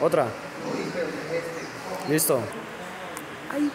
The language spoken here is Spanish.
Otra. Listo. Ay,